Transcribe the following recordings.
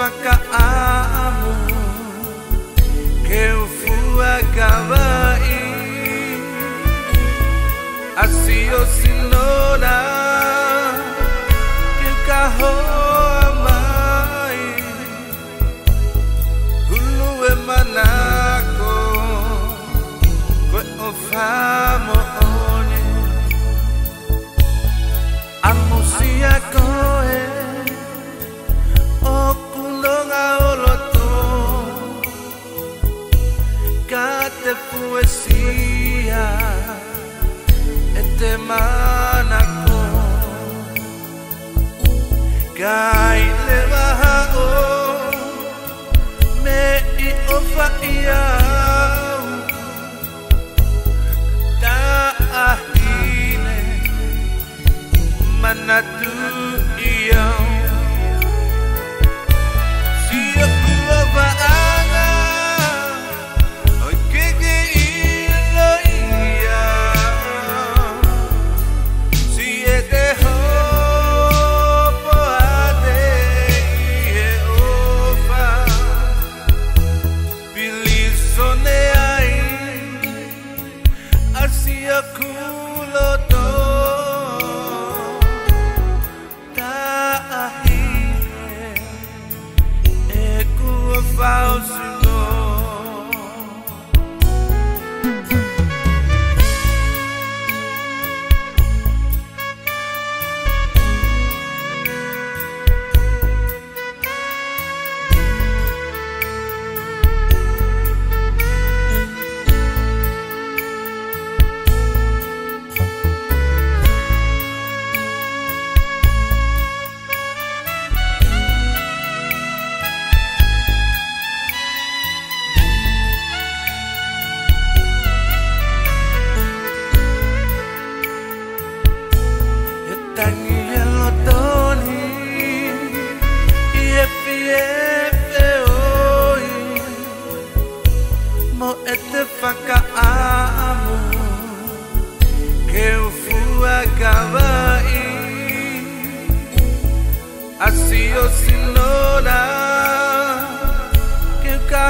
pagkaamo keufuagabai asio sinona kekahoamai hulue manako koeofamoo poesía este manaco le bajao me y ofaía I see a Asia Kulotok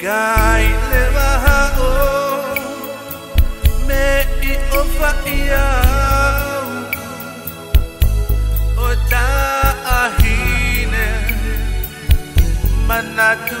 Sky never how me it over o Ota ahine manatu